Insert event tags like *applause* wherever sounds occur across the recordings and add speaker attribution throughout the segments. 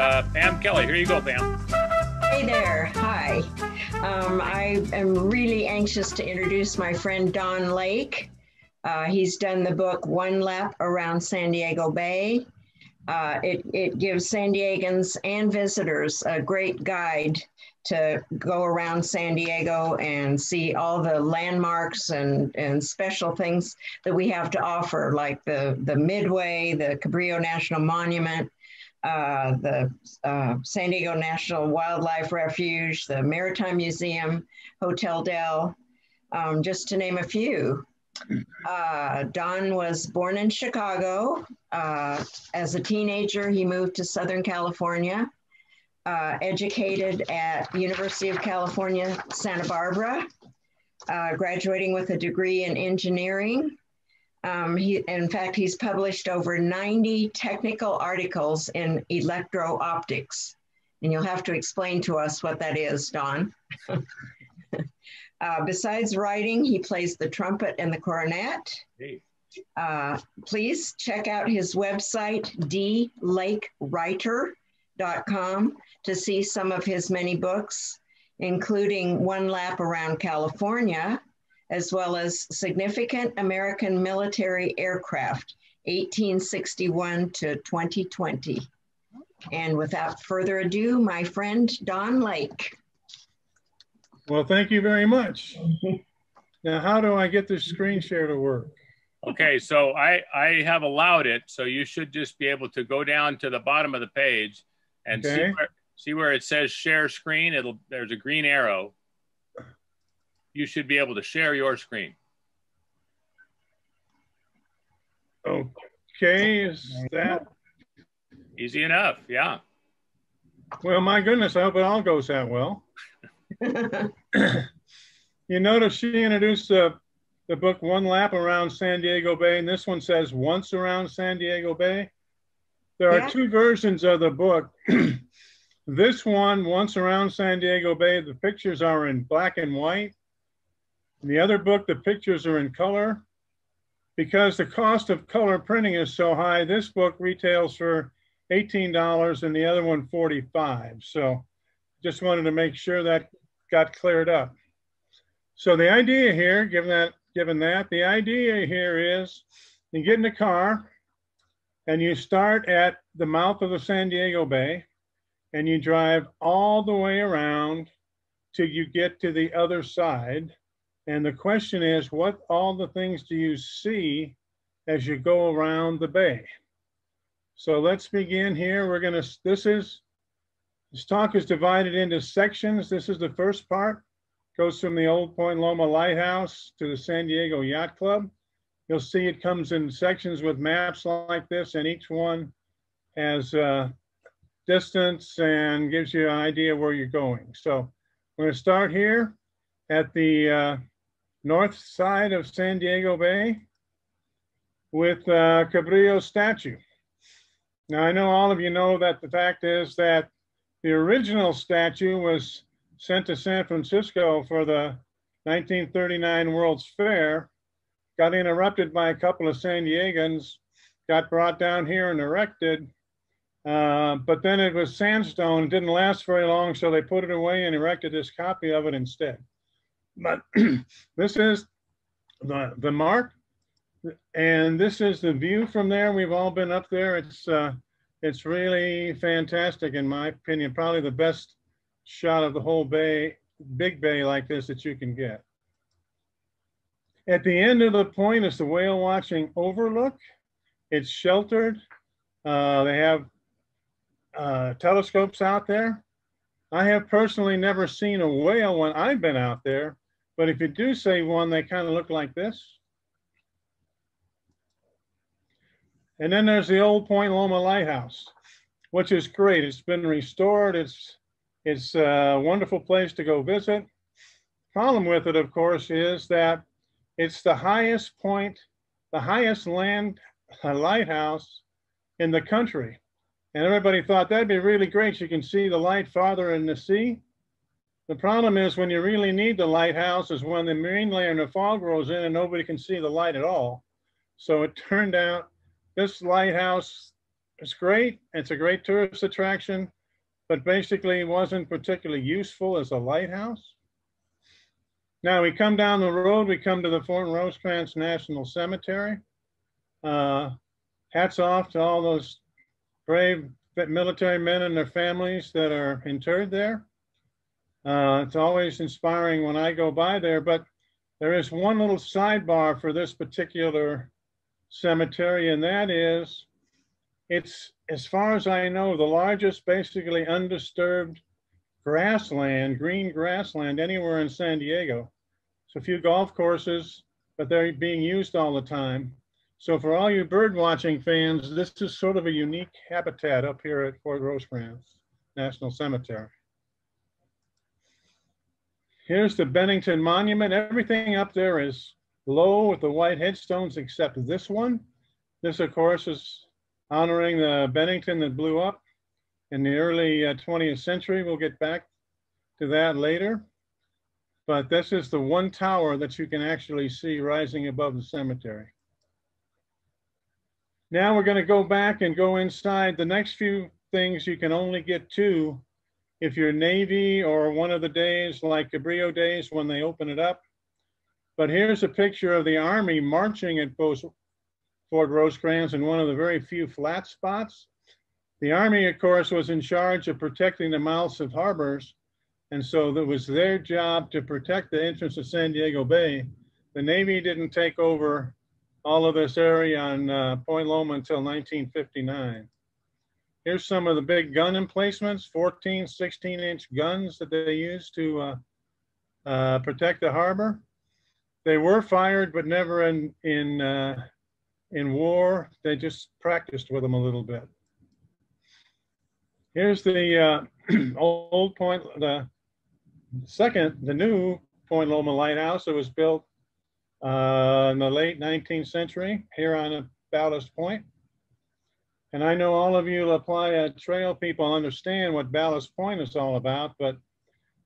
Speaker 1: Uh, Pam Kelly. Here you go, Pam.
Speaker 2: Hey there. Hi. Um, I am really anxious to introduce my friend Don Lake. Uh, he's done the book One Lap Around San Diego Bay. Uh, it, it gives San Diegans and visitors a great guide to go around San Diego and see all the landmarks and, and special things that we have to offer, like the, the Midway, the Cabrillo National Monument, uh, the uh, San Diego National Wildlife Refuge, the Maritime Museum, Hotel Del, um, just to name a few. Uh, Don was born in Chicago. Uh, as a teenager, he moved to Southern California, uh, educated at University of California, Santa Barbara, graduating with a degree in engineering. Um, he, in fact, he's published over 90 technical articles in electro-optics. And you'll have to explain to us what that is, Don. *laughs* uh, besides writing, he plays the trumpet and the cornet.
Speaker 1: Hey.
Speaker 2: Uh, please check out his website, dlakewriter.com, to see some of his many books, including One Lap Around California, as well as significant American military aircraft, 1861 to 2020. And without further ado, my friend Don Lake.
Speaker 3: Well, thank you very much. now, how do I get this screen share to work?
Speaker 1: Okay, so I, I have allowed it, so you should just be able to go down to the bottom of the page and see, where, see where it says share screen. It'll there's a green arrow. You should be able to share your screen.
Speaker 3: Okay, is that,
Speaker 1: Easy enough, yeah.
Speaker 3: well, my goodness, I hope it all goes that well. *laughs* You notice she introduced the, the book One Lap Around San Diego Bay, and this one says Once Around San Diego Bay. There
Speaker 2: Yeah.
Speaker 3: are two versions of the book. *clears throat* this one, Once Around San Diego Bay, the pictures are in black and white. In the other book, the pictures are in color. Because the cost of color printing is so high, this book retails for $18 and the other one 45. So just wanted to make sure that got cleared up. So the idea here, given that, given that, the idea here is you get in the car and you start at the mouth of the San Diego Bay and you drive all the way around till you get to the other side. And the question is, what all the things do you see as you go around the bay? So let's begin here. We're gonna, this is, this talk is divided into sections. This is the first part goes from the Old Point Loma Lighthouse to the San Diego Yacht Club. You'll see it comes in sections with maps like this, and each one has uh, distance and gives you an idea where you're going. So we're to start here at the uh, north side of San Diego Bay with uh, Cabrillo statue. Now I know all of you know that the fact is that the original statue was sent to San Francisco for the 1939 World's Fair, got interrupted by a couple of San Diegans, got brought down here and erected. Uh, but then it was sandstone, didn't last very long, so they put it away and erected this copy of it instead. But *clears throat* this is the, the mark, and this is the view from there. We've all been up there. It's uh, it's really fantastic, in my opinion. Probably the best shot of the whole bay, big bay like this that you can get. At the end of the point is the whale watching overlook. It's sheltered. Uh, they have uh, telescopes out there. I have personally never seen a whale when I've been out there, but if you do see one, they kind of look like this. And then there's the old Point Loma Lighthouse, which is great. It's been restored. It's it's a wonderful place to go visit. Problem with it, of course, is that it's the highest point, the highest land uh, lighthouse in the country. And everybody thought that'd be really great. You can see the light farther in the sea. The problem is when you really need the lighthouse is when the marine layer and the fog rolls in and nobody can see the light at all. So it turned out this lighthouse is great. It's a great tourist attraction, but basically wasn't particularly useful as a lighthouse. Now we come down the road, we come to the Fort Rosecrans National Cemetery. Uh, hats off to all those brave military men and their families that are interred there. Uh, it's always inspiring when I go by there, but there is one little sidebar for this particular cemetery, and that is it's, as far as I know, the largest basically undisturbed grassland, green grassland anywhere in San Diego. It's a few golf courses, but they're being used all the time. So for all you bird watching fans, this is sort of a unique habitat up here at Fort Rosecrans National Cemetery. Here's the Bennington Monument. Everything up there is low with the white headstones except this one. This, of course, is honoring the Bennington that blew up in the early uh, 20th century. We'll get back to that later. But this is the one tower that you can actually see rising above the cemetery. Now we're going to go back and go inside. The next few things you can only get to if you're Navy or one of the days like Cabrillo days when they open it up. But here's a picture of the Army marching at both Fort Rosecrans in one of the very few flat spots. The Army, of course, was in charge of protecting the mouths of harbors. And so it was their job to protect the entrance of San Diego Bay. The Navy didn't take over all of this area on uh, Point Loma until 1959. Here's some of the big gun emplacements, 14, 16 inch guns that they used to uh, uh, protect the harbor. They were fired, but never in, in, uh, in war. They just practiced with them a little bit. Here's the uh, *clears throat* old point, the second, the new Point Loma Lighthouse. It was built uh, in the late 19th century here on Ballast Point. And I know all of you La Playa Trail people understand what Ballast Point is all about, but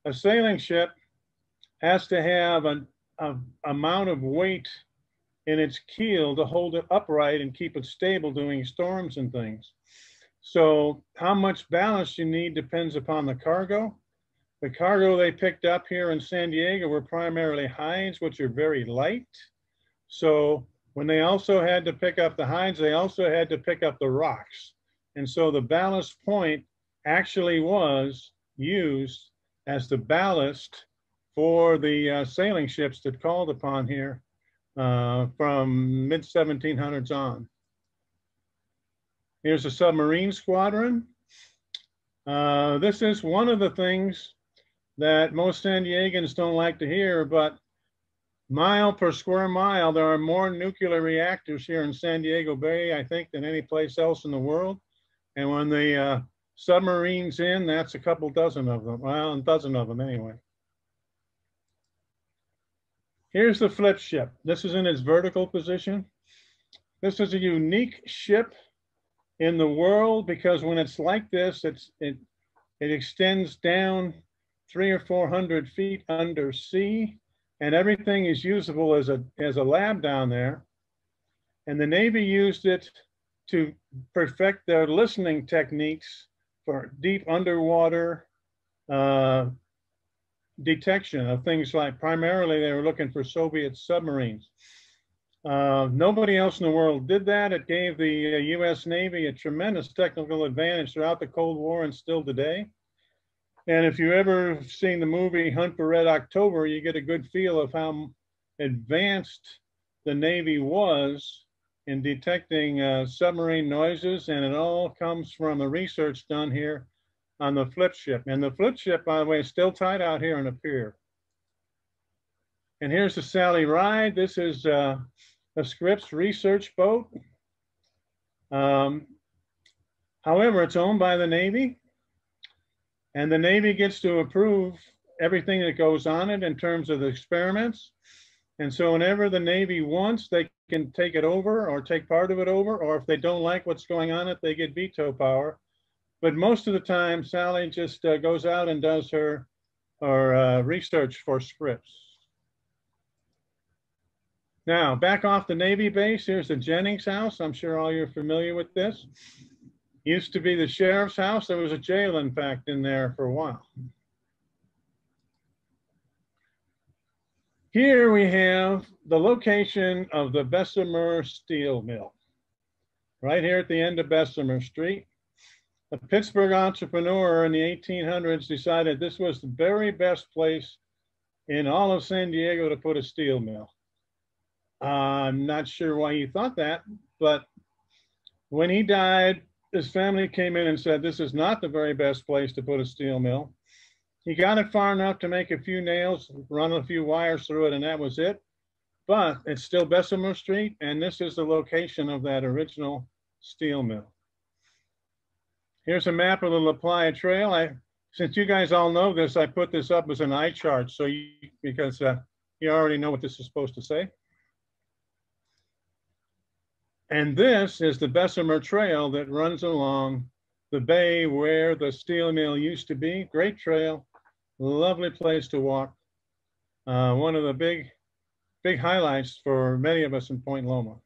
Speaker 3: a sailing ship has to have an a, amount of weight in its keel to hold it upright and keep it stable during storms and things. So how much ballast you need depends upon the cargo the cargo they picked up here in San Diego were primarily hides, which are very light. So when they also had to pick up the hides, they also had to pick up the rocks. And so the ballast point actually was used as the ballast for the uh, sailing ships that called upon here uh, from mid 1700s on. Here's a submarine squadron. Uh, this is one of the things that most San Diegans don't like to hear, but mile per square mile, there are more nuclear reactors here in San Diego Bay, I think, than any place else in the world. And when the uh, submarines in, that's a couple dozen of them. Well, a dozen of them anyway. Here's the flip ship. This is in its vertical position. This is a unique ship in the world because when it's like this, it's, it, it extends down three or 400 feet under sea, and everything is usable as a, as a lab down there. And the Navy used it to perfect their listening techniques for deep underwater uh, detection of things like primarily they were looking for Soviet submarines. Uh, nobody else in the world did that. It gave the uh, US Navy a tremendous technical advantage throughout the Cold War and still today. And if you ever seen the movie Hunt for Red October, you get a good feel of how advanced the Navy was in detecting uh, submarine noises. And it all comes from the research done here on the flip ship. And the flip ship, by the way, is still tied out here on the pier. And here's the Sally Ride. This is uh, a Scripps research boat. Um, however, it's owned by the Navy. And the Navy gets to approve everything that goes on it in terms of the experiments. And so whenever the Navy wants, they can take it over or take part of it over, or if they don't like what's going on it, they get veto power. But most of the time, Sally just uh, goes out and does her, her uh, research for Scripps. Now, back off the Navy base, here's the Jennings house. I'm sure all you're familiar with this. Used to be the sheriff's house. There was a jail, in fact, in there for a while. Here we have the location of the Bessemer Steel Mill, right here at the end of Bessemer Street. A Pittsburgh entrepreneur in the 1800s decided this was the very best place in all of San Diego to put a steel mill. Uh, I'm not sure why he thought that, but when he died, his family came in and said, this is not the very best place to put a steel mill. He got it far enough to make a few nails, run a few wires through it, and that was it. But it's still Bessemer Street, and this is the location of that original steel mill. Here's a map of the La Playa Trail. I, since you guys all know this, I put this up as an eye chart, so you, because uh, you already know what this is supposed to say. And this is the Bessemer Trail that runs along the bay where the steel mill used to be. Great trail, lovely place to walk. Uh, one of the big, big highlights for many of us in Point Loma.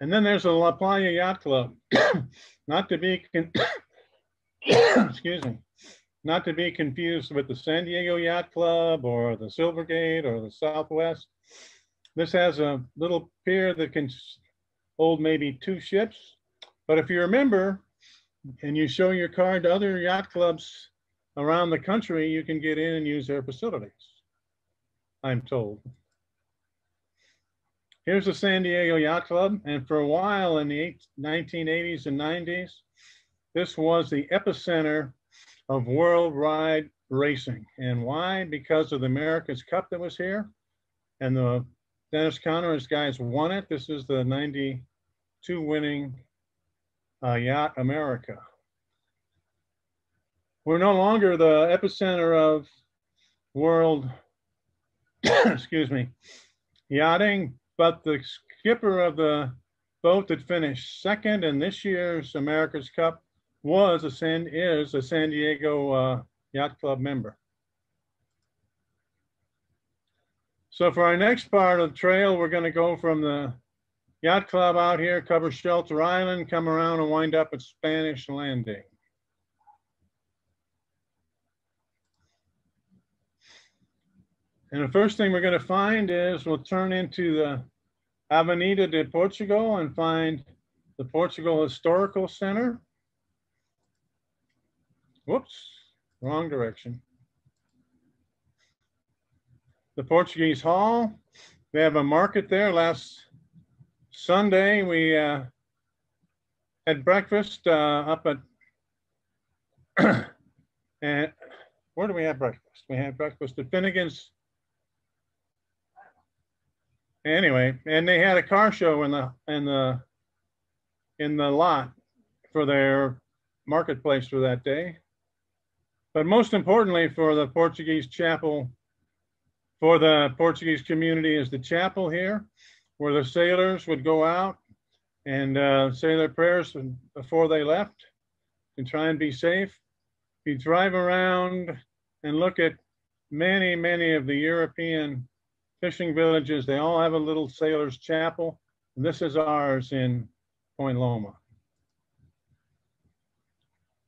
Speaker 3: And then there's the La Playa Yacht Club, *coughs* not to be, *coughs* excuse me, not to be confused with the San Diego Yacht Club or the Silvergate or the Southwest. This has a little pier that can hold maybe two ships. But if you remember, and you show your card to other yacht clubs around the country, you can get in and use their facilities, I'm told. Here's the San Diego Yacht Club. And for a while in the 1980s and 90s, this was the epicenter of worldwide racing. And why? Because of the America's Cup that was here. And the Dennis Conner's guys won it. This is the 92 winning uh, Yacht America. We're no longer the epicenter of world, *coughs* excuse me, yachting, but the skipper of the boat that finished second in this year's America's Cup was a San is a San Diego uh, Yacht Club member. So for our next part of the trail, we're going to go from the yacht club out here, cover Shelter Island, come around and wind up at Spanish Landing. And the first thing we're going to find is we'll turn into the Avenida de Portugal and find the Portugal Historical Center. Whoops, wrong direction the Portuguese Hall. They have a market there. Last Sunday, we uh, had breakfast uh, up at, *clears throat* and where do we have breakfast? We had breakfast at Finnegan's. Anyway, and they had a car show in the in the in the lot for their marketplace for that day. But most importantly, for the Portuguese chapel for the Portuguese community is the chapel here, where the sailors would go out and uh, say their prayers before they left and try and be safe. You drive around and look at many, many of the European fishing villages, they all have a little sailor's chapel. And this is ours in Point Loma.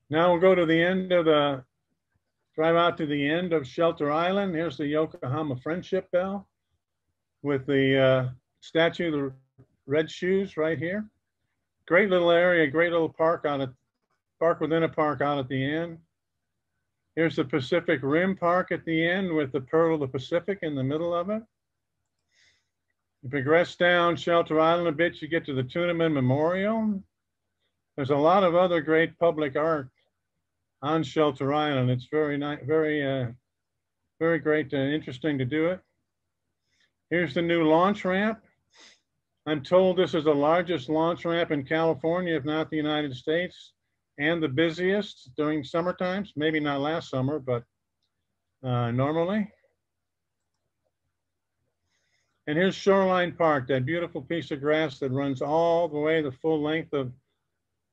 Speaker 3: Now we'll go to the end of the Drive out to the end of Shelter Island. Here's the Yokohama Friendship Bell with the uh, statue, of the red shoes right here. Great little area, great little park on it, park within a park out at the end. Here's the Pacific Rim Park at the end with the Pearl of the Pacific in the middle of it. You progress down Shelter Island a bit, you get to the Tunaman Memorial. There's a lot of other great public art on Shelter Island. It's very nice, very, uh, very great and interesting to do it. Here's the new launch ramp. I'm told this is the largest launch ramp in California, if not the United States, and the busiest during summer times. Maybe not last summer, but uh, normally. And here's Shoreline Park, that beautiful piece of grass that runs all the way the full length of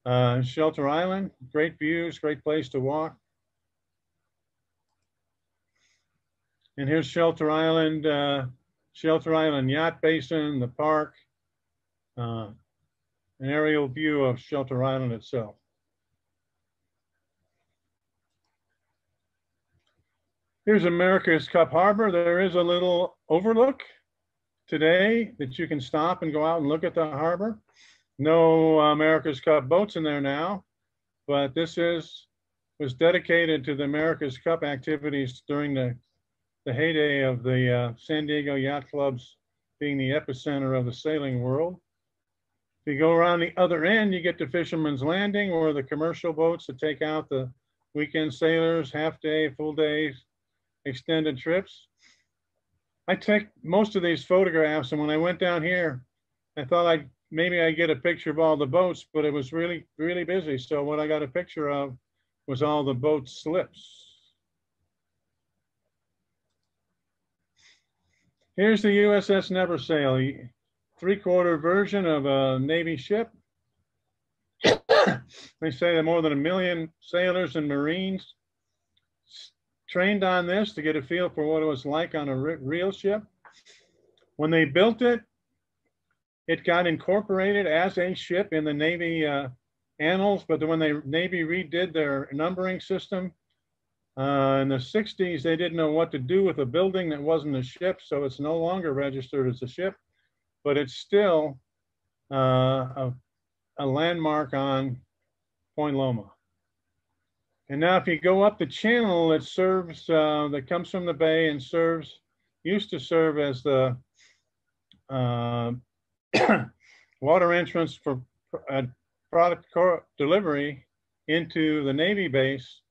Speaker 3: uh, Shelter Island, great views, great place to walk. And here's Shelter Island, uh, Shelter Island Yacht Basin, the park. Uh, an aerial view of Shelter Island itself. Here's America's Cup Harbor. There is a little overlook today that you can stop and go out and look at the harbor. No America's Cup boats in there now, but this is was dedicated to the America's Cup activities during the, the heyday of the uh, San Diego Yacht Clubs being the epicenter of the sailing world. If you go around the other end, you get to Fisherman's Landing, where the commercial boats that take out the weekend sailors, half day, full days, extended trips. I take most of these photographs, and when I went down here, I thought I'd maybe I'd get a picture of all the boats, but it was really, really busy. So what I got a picture of was all the boat slips. Here's the USS Never Sail, three-quarter version of a Navy ship. *coughs* they say that more than a million sailors and Marines trained on this to get a feel for what it was like on a real ship. When they built it, it got incorporated as a ship in the Navy uh, annals, but when the Navy redid their numbering system uh, in the 60s, they didn't know what to do with a building that wasn't a ship, so it's no longer registered as a ship, but it's still uh, a, a landmark on Point Loma. And now if you go up the channel, it serves, uh, that comes from the bay and serves, used to serve as the uh, *coughs* water entrance for uh, product delivery into the Navy base.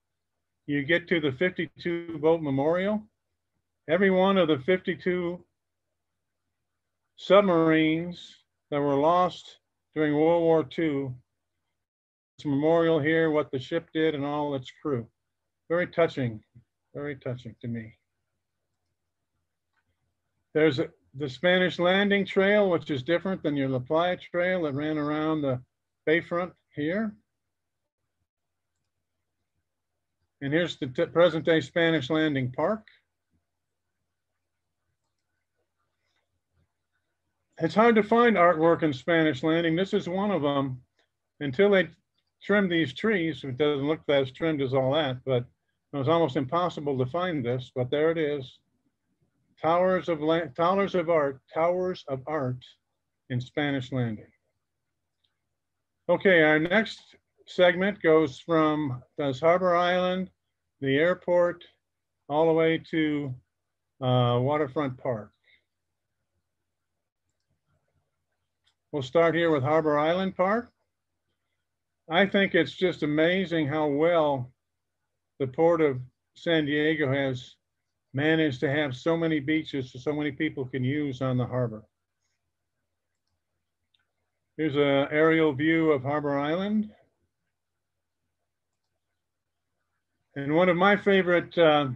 Speaker 3: You get to the 52 boat memorial. Every one of the 52 submarines that were lost during World War II it's memorial here, what the ship did and all its crew. Very touching, very touching to me. There's a, the Spanish Landing Trail, which is different than your La Playa Trail that ran around the bayfront here. And here's the present day Spanish Landing Park. It's hard to find artwork in Spanish Landing. This is one of them. Until they trimmed these trees. It doesn't look as trimmed as all that, but it was almost impossible to find this, but there it is. Towers of, towers of art, towers of art in Spanish Landing. Okay, our next segment goes from does Harbor Island, the airport, all the way to uh, Waterfront Park. We'll start here with Harbor Island Park. I think it's just amazing how well the Port of San Diego has managed to have so many beaches so many people can use on the harbor. Here's an aerial view of Harbor Island. And one of my favorite uh,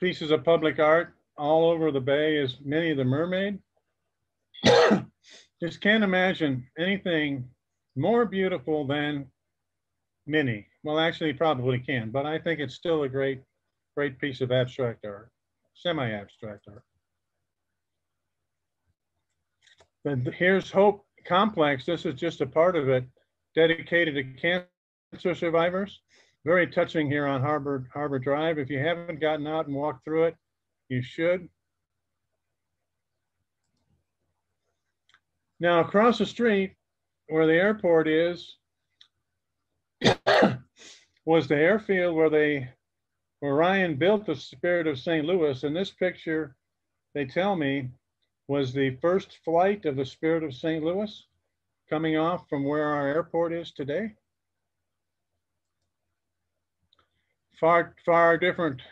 Speaker 3: pieces of public art all over the bay is Minnie the Mermaid. *coughs* Just can't imagine anything more beautiful than Minnie. Well, actually, probably can, but I think it's still a great, great piece of abstract art, semi-abstract art. But here's Hope Complex. This is just a part of it, dedicated to cancer survivors. Very touching here on Harbor, Harbor Drive. If you haven't gotten out and walked through it, you should. Now across the street, where the airport is *coughs* was the airfield where they Ryan built the Spirit of St. Louis. And this picture, they tell me, was the first flight of the Spirit of St. Louis coming off from where our airport is today. Far, far different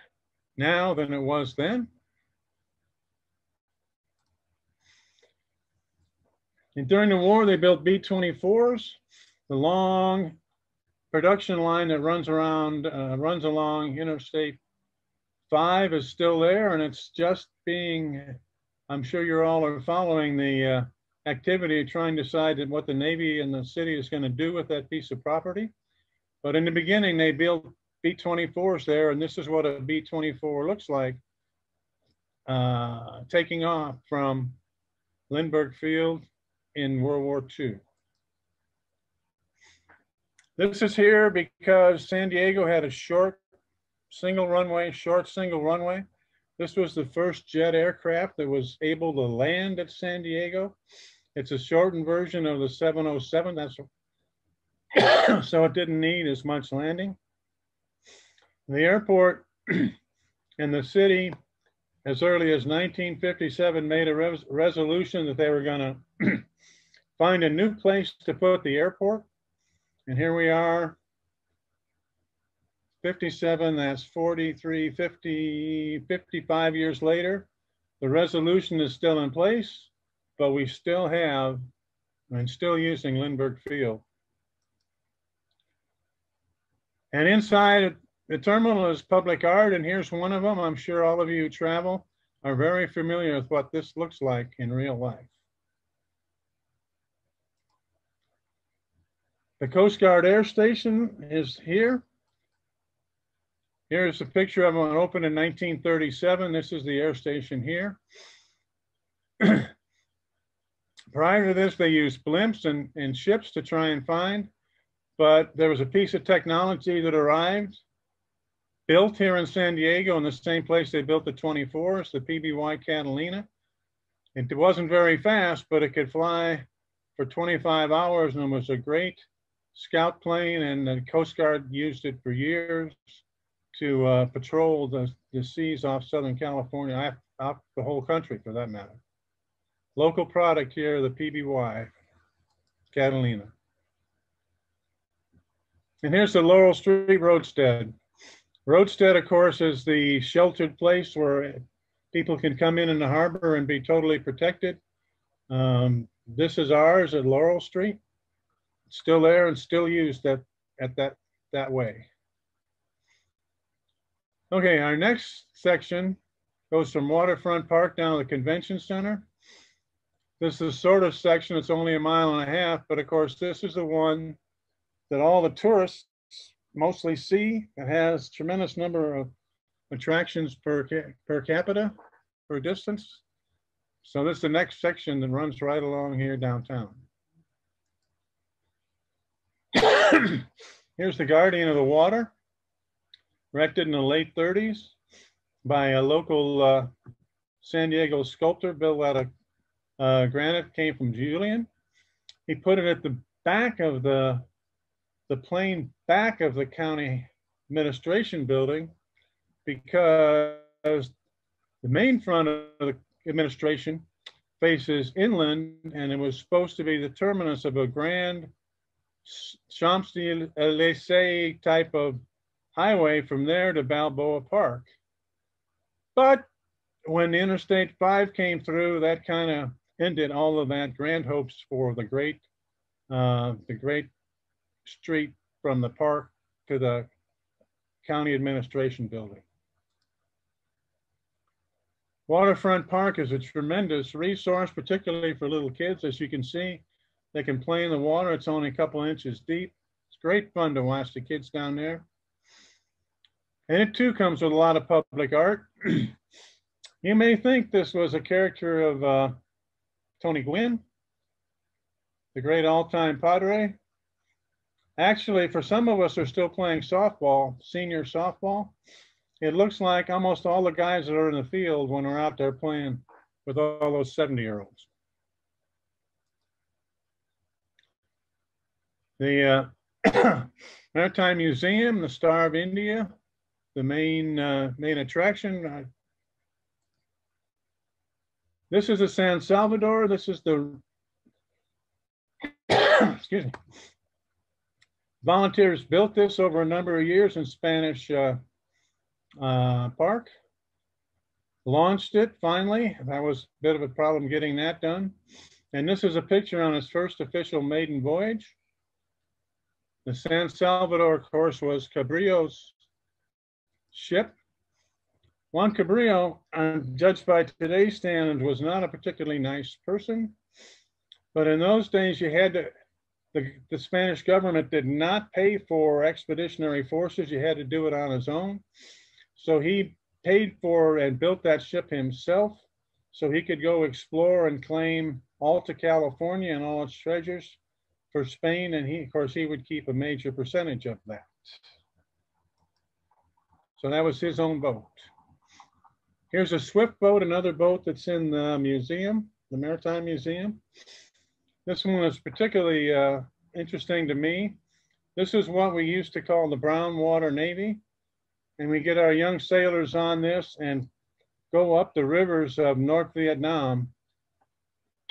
Speaker 3: now than it was then. And during the war, they built B-24s, the long production line that runs around, uh, runs along Interstate 5 is still there, and it's just being, I'm sure you're all are following the uh, activity trying to decide what the Navy and the city is going to do with that piece of property. But in the beginning, they built B-24s there, and this is what a B-24 looks like, uh, taking off from Lindbergh Field in World War II. This is here because San Diego had a short single runway, short single runway. This was the first jet aircraft that was able to land at San Diego. It's a shortened version of the 707. That's *coughs* so it didn't need as much landing. The airport *coughs* and the city, as early as 1957, made a res resolution that they were going *coughs* to find a new place to put the airport. And here we are, 57, that's 43, 50, 55 years later. The resolution is still in place, but we still have and still using Lindbergh Field. And inside the terminal is public art, and here's one of them. I'm sure all of you who travel are very familiar with what this looks like in real life. The Coast Guard Air Station is here. Here's a picture of one opened in 1937. This is the air station here. *clears throat* Prior to this, they used blimps and, and ships to try and find, but there was a piece of technology that arrived, built here in San Diego in the same place they built the 24s, the PBY Catalina. It wasn't very fast, but it could fly for 25 hours and was a great scout plane and the Coast Guard used it for years to uh, patrol the, the seas off Southern California, off the whole country for that matter. Local product here, the PBY Catalina. And here's the Laurel Street Roadstead. Roadstead, of course, is the sheltered place where people can come in in the harbor and be totally protected. Um, this is ours at Laurel Street. Still there and still used at, at that, that way. Okay, our next section goes from Waterfront Park down to the Convention Center. This is sort of section, it's only a mile and a half, but of course, this is the one that all the tourists mostly see. It has tremendous number of attractions per, per capita, per distance. So this is the next section that runs right along here downtown. *coughs* Here's the Guardian of the Water erected in the late 30s by a local uh, San Diego sculptor built out of uh, granite, came from Julian. He put it at the back of the, the plain back of the county administration building because the main front of the administration faces inland and it was supposed to be the terminus of a grand Champs-Élysées type of highway from there to Balboa Park. But when Interstate 5 came through, that kind of ended all of that grand hopes for the great, uh, the great street from the park to the county administration building. Waterfront Park is a tremendous resource, particularly for little kids. As you can see, they can play in the water. It's only a couple inches deep. It's great fun to watch the kids down there. And it too comes with a lot of public art. *clears throat* you may think this was a character of uh, Tony Gwynn, the great all-time Padre. Actually, for some of us who are still playing softball, senior softball, it looks like almost all the guys that are in the field when we're out there playing with all those 70-year-olds. The uh, *clears throat* Maritime Museum, the Star of India, the main uh, main attraction. This is a San Salvador. This is the *coughs* excuse me. Volunteers built this over a number of years in Spanish uh, uh, Park. Launched it finally. That was a bit of a problem getting that done. And this is a picture on its first official maiden voyage. The San Salvador, course, was Cabrillo's ship. Juan Cabrillo, judged by today's standards, was not a particularly nice person. But in those days, you had to, the, the Spanish government did not pay for expeditionary forces. You had to do it on his own. So he paid for and built that ship himself, so he could go explore and claim Alta California and all its treasures for Spain. And he, of course, he would keep a major percentage of that. So that was his own boat. Here's a swift boat, another boat that's in the museum, the Maritime Museum. This one is particularly uh, interesting to me. This is what we used to call the Brown Water Navy. And we get our young sailors on this and go up the rivers of North Vietnam, *coughs*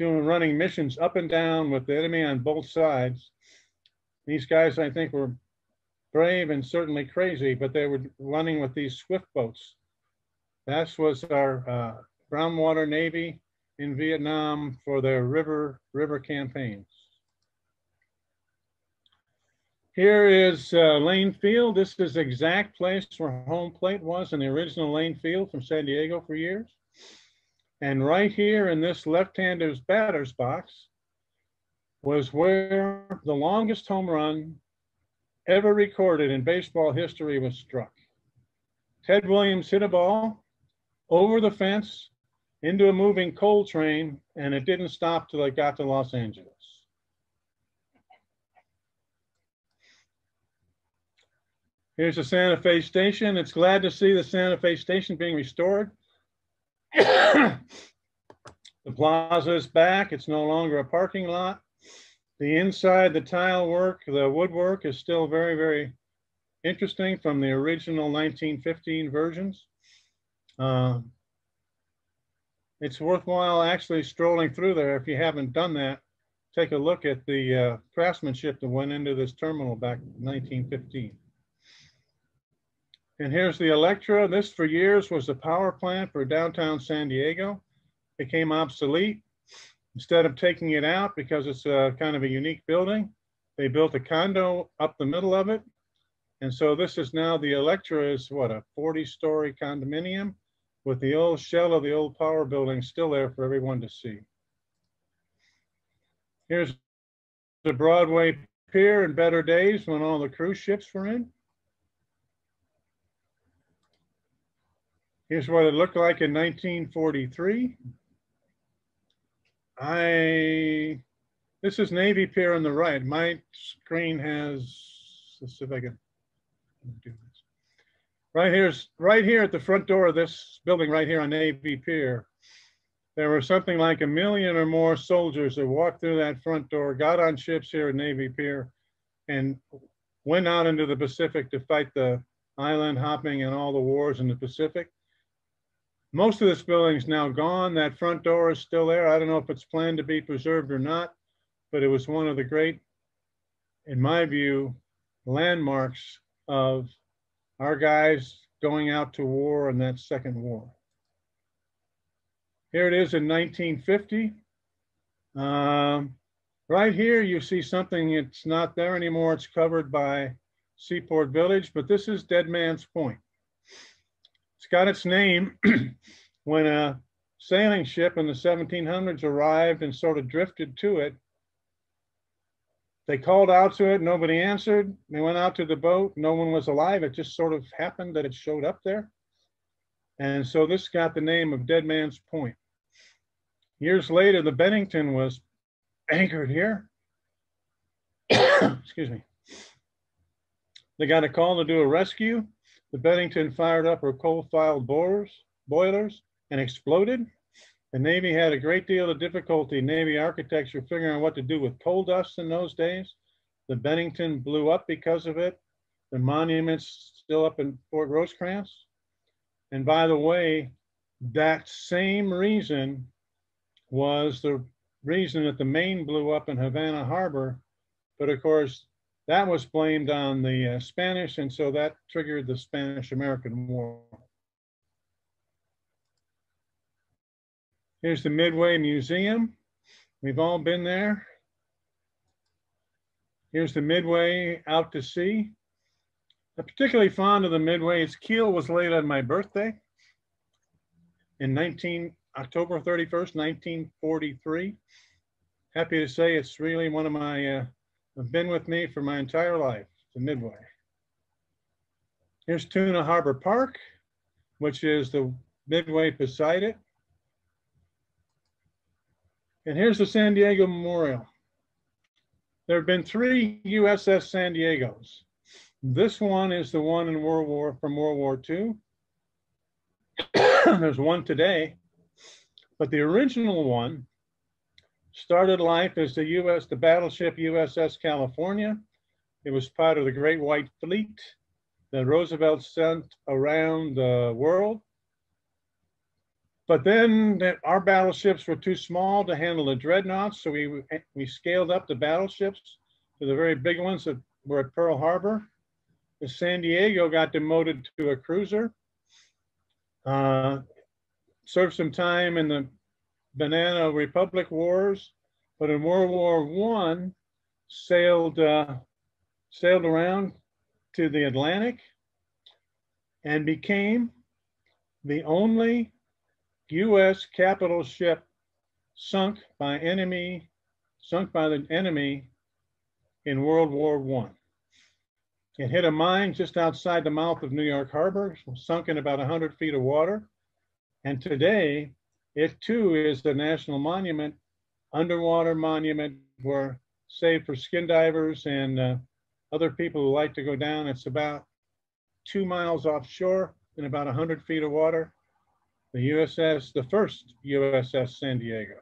Speaker 3: doing running missions up and down with the enemy on both sides. These guys, I think, were brave and certainly crazy, but they were running with these swift boats. That was our uh, brown water navy in Vietnam for their river river campaigns. Here is uh, Lane Field. This is the exact place where home plate was in the original Lane Field from San Diego for years. And right here in this left-hander's batter's box was where the longest home run ever recorded in baseball history was struck. Ted Williams hit a ball over the fence into a moving coal train, and it didn't stop till it got to Los Angeles. Here's the Santa Fe station. It's glad to see the Santa Fe station being restored. *coughs* the plaza is back. It's no longer a parking lot. The inside, the tile work, the woodwork is still very, very interesting from the original 1915 versions. Uh, it's worthwhile actually strolling through there. If you haven't done that, take a look at the uh, craftsmanship that went into this terminal back in 1915. And here's the Electra. This for years was the power plant for downtown San Diego. Became obsolete. Instead of taking it out because it's a kind of a unique building, they built a condo up the middle of it. And so this is now the Electra is what, a 40 story condominium with the old shell of the old power building still there for everyone to see. Here's the Broadway Pier in better days when all the cruise ships were in. Here's what it looked like in 1943. I, this is Navy Pier on the right. My screen has, let's see if I can do this. Right here's, right here at the front door of this building right here on Navy Pier, there were something like a million or more soldiers that walked through that front door, got on ships here at Navy Pier, and went out into the Pacific to fight the island hopping and all the wars in the Pacific. Most of this building is now gone. That front door is still there. I don't know if it's planned to be preserved or not, but it was one of the great, in my view, landmarks of our guys going out to war in that second war. Here it is in 1950. Um, right here, you see something, it's not there anymore. It's covered by Seaport Village, but this is Dead Man's Point. It's got its name *clears throat* when a sailing ship in the 1700s arrived and sort of drifted to it. They called out to it, nobody answered. They went out to the boat, no one was alive. It just sort of happened that it showed up there. And so this got the name of Dead Man's Point. Years later, the Bennington was anchored here. *coughs* Excuse me. They got a call to do a rescue. The Bennington fired up her coal-fired boilers, boilers and exploded. The Navy had a great deal of difficulty Navy architecture figuring out what to do with coal dust in those days. The Bennington blew up because of it. The monument's still up in Fort Rosecrans. And by the way, that same reason was the reason that the Maine blew up in Havana Harbor. But of course, that was blamed on the uh, Spanish, and so that triggered the Spanish-American War. Here's the Midway Museum. We've all been there. Here's the Midway out to sea. I'm particularly fond of the Midway. Its keel was laid on my birthday in 19, October 31st, 1943. Happy to say it's really one of my uh, have been with me for my entire life, the Midway. Here's Tuna Harbor Park, which is the midway beside it. And here's the San Diego Memorial. There have been three USS San Diegos. This one is the one in World War from World War II. *coughs* There's one today, but the original one started life as the US, the battleship USS California. It was part of the Great White Fleet that Roosevelt sent around the world. But then our battleships were too small to handle the dreadnoughts, so we, we scaled up the battleships to the very big ones that were at Pearl Harbor. The San Diego got demoted to a cruiser. Uh, served some time in the Banana Republic Wars, but in World War One, sailed uh, sailed around to the Atlantic and became the only U.S. capital ship sunk by enemy sunk by the enemy in World War One. It hit a mine just outside the mouth of New York Harbor, sunk in about 100 feet of water. And today, it too is the national monument, underwater monument, where saved for skin divers and uh, other people who like to go down. It's about two miles offshore in about 100 feet of water. The USS, the first USS San Diego.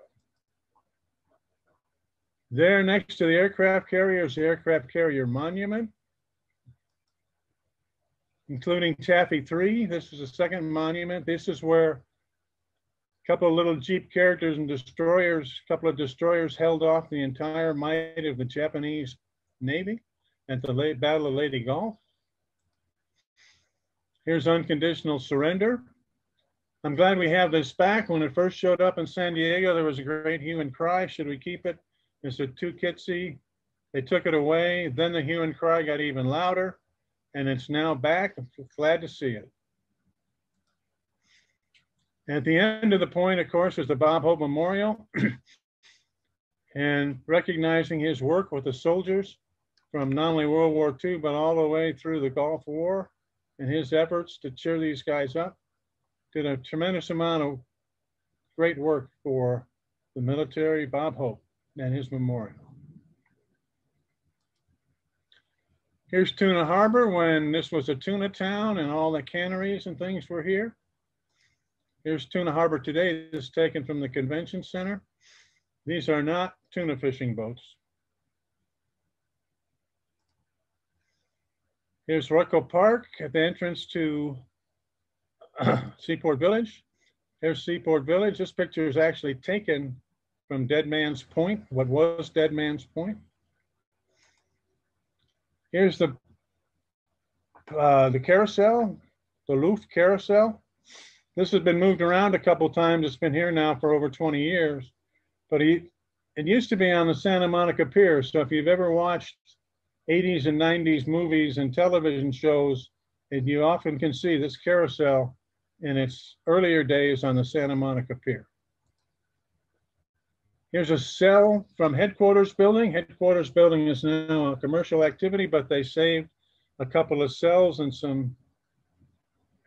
Speaker 3: There next to the aircraft carrier is the aircraft carrier monument, including Taffy 3. This is the second monument. This is where couple of little Jeep characters and destroyers, a couple of destroyers held off the entire might of the Japanese Navy at the late Battle of Leyte Gulf. Here's unconditional surrender. I'm glad we have this back. When it first showed up in San Diego, there was a great hue and cry. Should we keep? It's it too kitsy. They took it away. Then the hue and cry got even louder, and it's now back. I'm glad to see it. At the end of the point, of course, is the Bob Hope Memorial *clears throat* and recognizing his work with the soldiers from not only World War II, but all the way through the Gulf War and his efforts to cheer these guys up. Did a tremendous amount of great work for the military, Bob Hope, and his memorial. Here's Tuna Harbor when this was a tuna town and all the canneries and things were here. Here's Tuna Harbor today. This is taken from the convention center. These are not tuna fishing boats. Here's Ruocco Park at the entrance to *clears throat* Seaport Village. Here's Seaport Village. This picture is actually taken from Dead Man's Point, what was Dead Man's Point. Here's the uh, the carousel, the Looff carousel. This has been moved around a couple times. It's been here now for over 20 years, but he, it used to be on the Santa Monica Pier. So if you've ever watched 80s and 90s movies and television shows, and you often can see this carousel in its earlier days on the Santa Monica Pier. Here's a cell from headquarters building. Headquarters building is now a commercial activity, but they saved a couple of cells and some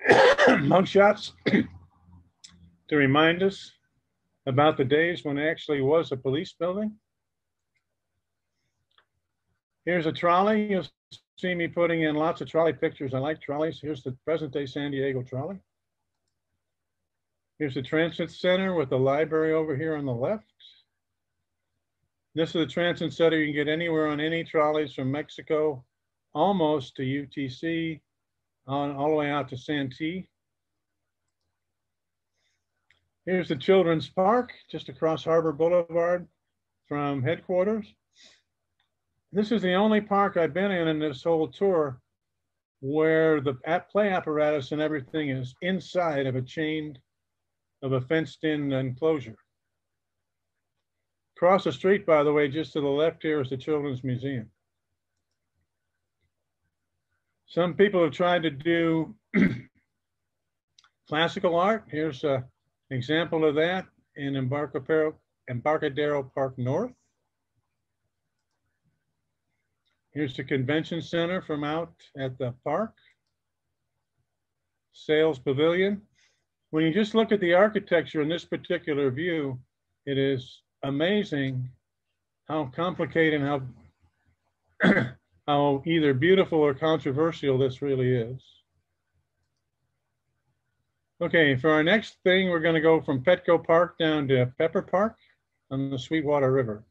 Speaker 3: *coughs* mugshots *coughs* to remind us about the days when it actually was a police building. Here's a trolley. You'll see me putting in lots of trolley pictures. I like trolleys. Here's the present day San Diego trolley. Here's the transit center with the library over here on the left. This is the transit center. You can get anywhere on any trolleys from Mexico almost to UTC, on all the way out to Santee. Here's the Children's Park, just across Harbor Boulevard from headquarters. This is the only park I've been in in this whole tour where the play apparatus and everything is inside of a chained, of a fenced in enclosure. Across the street, by the way, just to the left here is the Children's Museum. Some people have tried to do *clears throat* classical art. Here's an example of that in Embarcadero, Embarcadero Park North. Here's the convention center from out at the park. Sails Pavilion. when you just look at the architecture in this particular view, it is amazing how complicated and how, *clears throat* how either beautiful or controversial this really is. Okay, for our next thing, we're going to go from Petco Park down to Pepper Park on the Sweetwater River.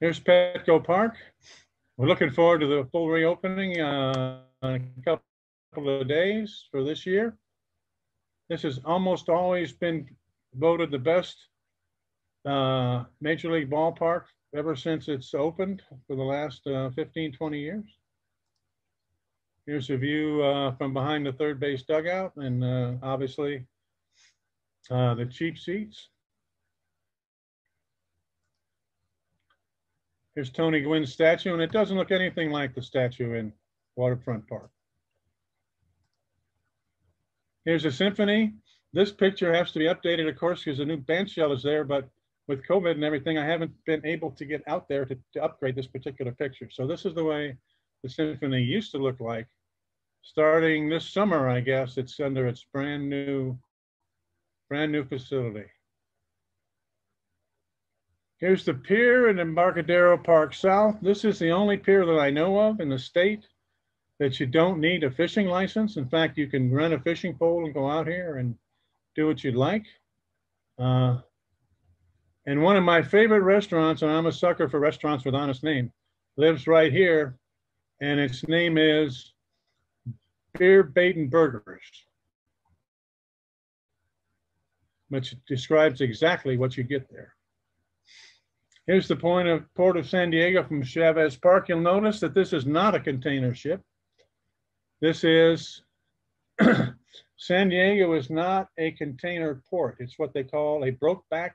Speaker 3: Here's Petco Park. We're looking forward to the full reopening uh, in a couple of days for this year. This has almost always been voted the best uh, Major League ballpark ever since it's opened for the last uh, 15, 20 years. Here's a view uh, from behind the third base dugout and uh, obviously uh, the cheap seats. Here's Tony Gwynn's statue, and it doesn't look anything like the statue in Waterfront Park. Here's a symphony. This picture has to be updated, of course, because the new band shell is there, but with COVID and everything, I haven't been able to get out there to, to upgrade this particular picture. So this is the way the symphony used to look like starting this summer, I guess, it's under its brand new, brand new facility. Here's the pier in Embarcadero Park South. This is the only pier that I know of in the state that you don't need a fishing license. In fact, you can rent a fishing pole and go out here and do what you'd like. Uh, and one of my favorite restaurants, and I'm a sucker for restaurants with honest name, lives right here. And its name is Beer Baden Burgers, which describes exactly what you get there. Here's the point of Port of San Diego from Chavez Park. You'll notice that this is not a container ship. This is, *clears throat* San Diego is not a container port. It's what they call a broke back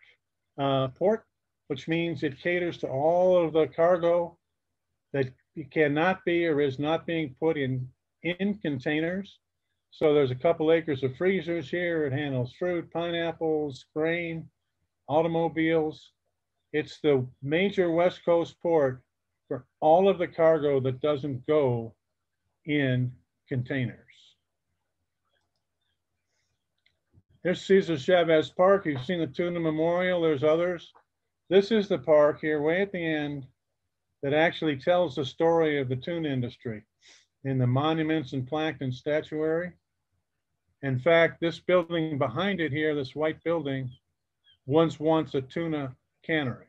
Speaker 3: uh, port, which means it caters to all of the cargo that cannot be or is not being put in in containers. So there's a couple acres of freezers here. It handles fruit, pineapples, grain, automobiles. It's the major West Coast port for all of the cargo that doesn't go in containers. Here's Cesar Chavez Park. You've seen the Tuna Memorial. There's others. This is the park here way at the end that actually tells the story of the tuna industry in the monuments and and statuary. In fact, this building behind it here, this white building, once once a tuna cannery.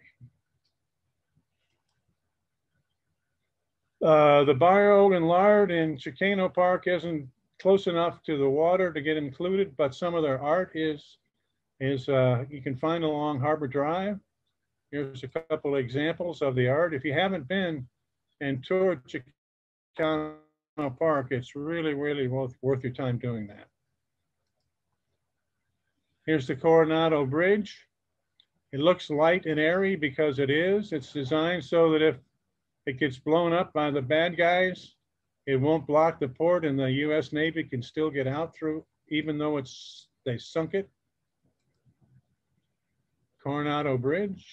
Speaker 3: Uh, the bio and lard in Chicano Park isn't close enough to the water to get included, but some of their art is, is uh, you can find along Harbor Drive. Here's a couple of examples of the art. If you haven't been and toured Chicano Park, it's really, really worth, worth your time doing that. Here's the Coronado Bridge. It looks light and airy because it is. It's designed so that if it gets blown up by the bad guys, it won't block the port and the US Navy can still get out through, even though it's they sunk it. Coronado Bridge.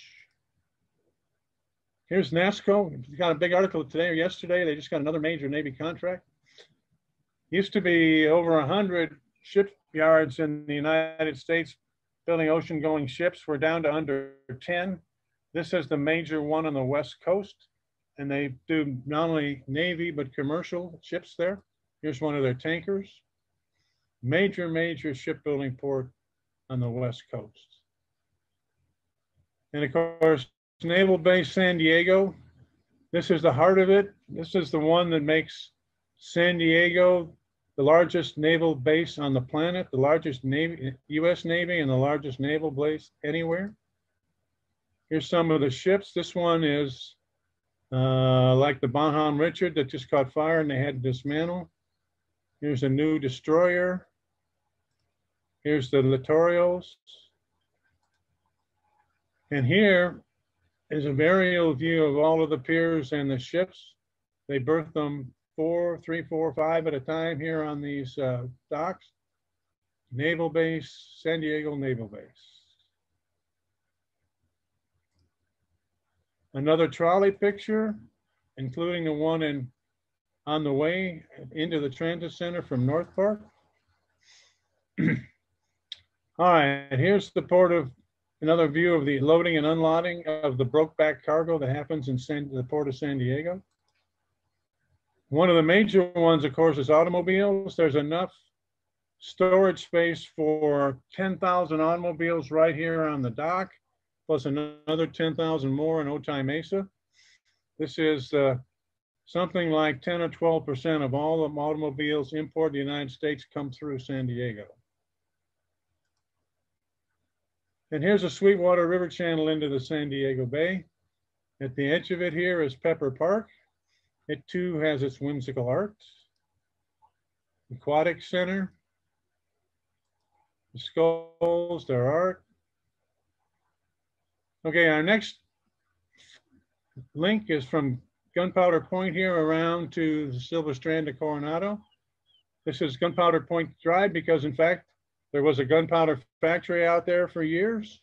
Speaker 3: Here's NASSCO. Got a big article today or yesterday. They just got another major Navy contract. Used to be over 100 shipyards in the United States building ocean going ships. We're down to under 10. This is the major one on the West Coast. And they do not only Navy, but commercial ships there. Here's one of their tankers. Major, major shipbuilding port on the West Coast. And of course, Naval Base San Diego. This is the heart of it. This is the one that makes San Diego the largest naval base on the planet, the largest Navy, US Navy and the largest naval base anywhere. Here's some of the ships. This one is uh, like the Bonhomme Richard that just caught fire and they had to dismantle. Here's a new destroyer. Here's the Littorals. And here is a aerial view of all of the piers and the ships. They berth them four, three, four, five at a time here on these uh, docks. Naval Base, San Diego Naval Base. Another trolley picture, including the one in on the way into the transit center from North Park. *clears throat* All right, here's the port of, another view of the loading and unloading of the brokeback cargo that happens in San, the port of San Diego. One of the major ones, of course, is automobiles. There's enough storage space for 10,000 automobiles right here on the dock, plus another 10,000 more in Otay Mesa. This is uh, something like 10 or 12% of all the automobiles imported to the United States come through San Diego. And here's a Sweetwater River channel into the San Diego Bay. At the edge of it here is Pepper Park. It too has its whimsical art. Aquatic Center. The skulls, their art. Okay, our next link is from Gunpowder Point here around to the Silver Strand of Coronado. This is Gunpowder Point Drive because in fact, there was a gunpowder factory out there for years.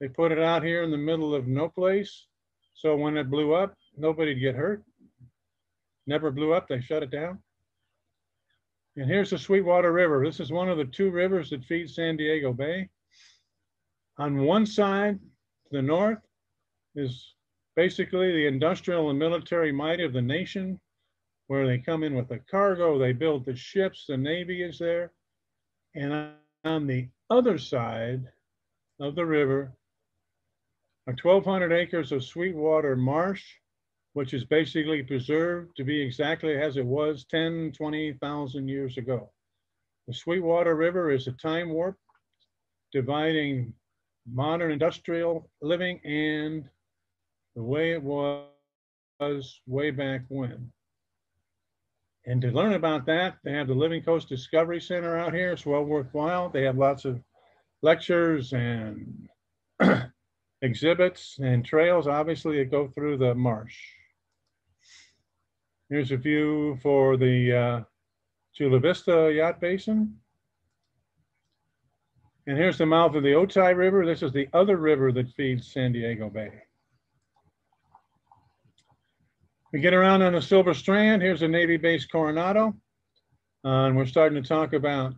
Speaker 3: They put it out here in the middle of no place. So when it blew up, nobody'd get hurt. Never blew up, they shut it down. And here's the Sweetwater River. This is one of the two rivers that feed San Diego Bay. On one side, to the north, is basically the industrial and military might of the nation, where they come in with the cargo, they build the ships, the Navy is there. And on the other side of the river are 1,200 acres of Sweetwater marsh, which is basically preserved to be exactly as it was 10, 20,000 years ago. The Sweetwater River is a time warp dividing modern industrial living and the way it was way back when. And to learn about that, they have the Living Coast Discovery Center out here. It's well worthwhile. They have lots of lectures and *clears throat* exhibits and trails, obviously, that go through the marsh. Here's a view for the uh, Chula Vista Yacht Basin. And here's the mouth of the Otay River. This is the other river that feeds San Diego Bay. We get around on the Silver Strand. Here's a Navy base Coronado. Uh, and we're starting to talk about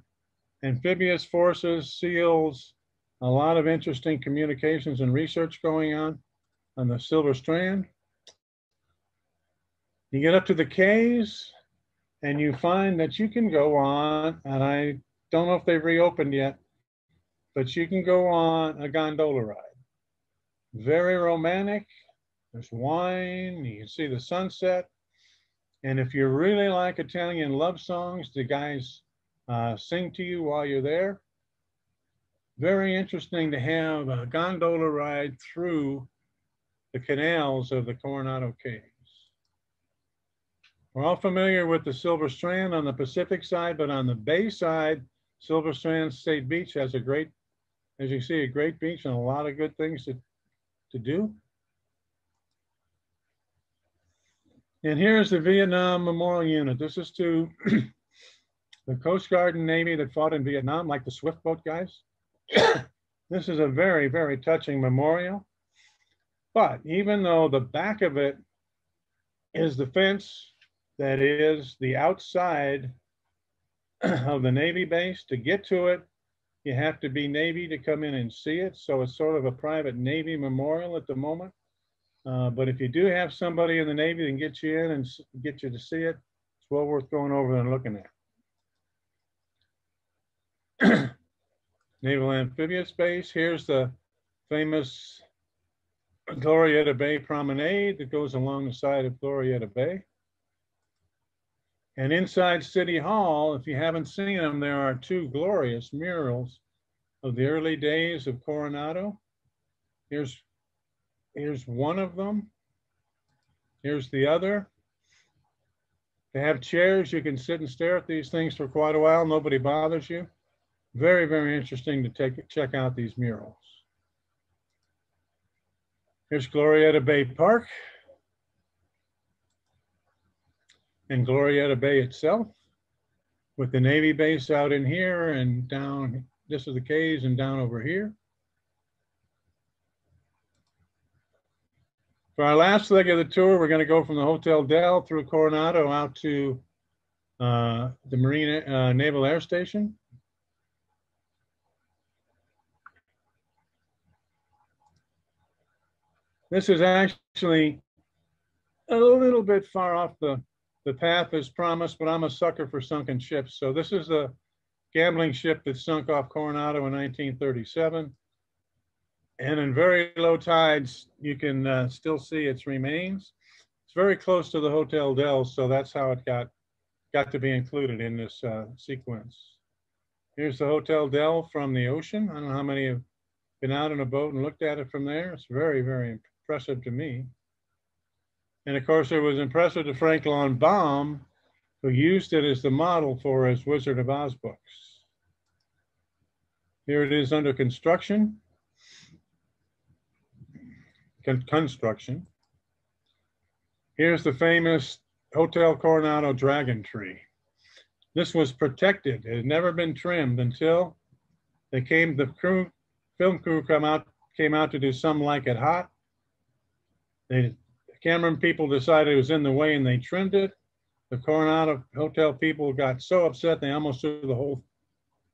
Speaker 3: amphibious forces, SEALs, a lot of interesting communications and research going on on the Silver Strand. You get up to the Cays and you find that you can go on, and I don't know if they've reopened yet, but you can go on a gondola ride. Very romantic, there's wine, you can see the sunset. And if you really like Italian love songs, the guys uh, sing to you while you're there. Very interesting to have a gondola ride through the canals of the Coronado Cays. We're all familiar with the Silver Strand on the Pacific side, but on the bay side, Silver Strand State Beach has a great, as you see, a great beach and a lot of good things to, to do. And here's the Vietnam Memorial Unit. This is to *clears throat* the Coast Guard and Navy that fought in Vietnam, like the Swift boat guys. *clears throat* this is a very, very touching memorial. But even though the back of it is the fence that is the outside *clears throat* of the Navy base, to get to it, you have to be Navy to come in and see it. So it's sort of a private Navy memorial at the moment. Uh, but if you do have somebody in the Navy that can get you in and get you to see it, it's well worth going over and looking at. *clears throat* Naval Amphibious Base. Here's the famous Glorieta Bay Promenade that goes along the side of Glorieta Bay. And inside City Hall, if you haven't seen them, there are two glorious murals of the early days of Coronado. Here's Here's one of them. Here's the other. They have chairs. You can sit and stare at these things for quite a while. Nobody bothers you. Very, very interesting to take check out these murals. Here's Glorieta Bay Park and Glorieta Bay itself, with the Navy base out in here and down, this is the Cays and down over here. For our last leg of the tour, we're going to go from the Hotel Del through Coronado out to uh, the Marine uh, Naval Air Station. This is actually a little bit far off the the path is promised, but I'm a sucker for sunken ships. So this is a gambling ship that sunk off Coronado in 1937. And in very low tides, you can uh, still see its remains. It's very close to the Hotel Del, so that's how it got, got to be included in this uh, sequence. Here's the Hotel Del from the ocean. I don't know how many have been out in a boat and looked at it from there. It's very, very impressive to me. And of course, it was impressive to Frank Lloyd Baum, who used it as the model for his Wizard of Oz books. Here it is under construction. Con construction. Here's the famous Hotel Coronado Dragon Tree. This was protected. It had never been trimmed until they came, the crew, film crew come out, came out to do some like it hot. They Cameron people decided it was in the way and they trimmed it. The Coronado Hotel people got so upset they almost threw the whole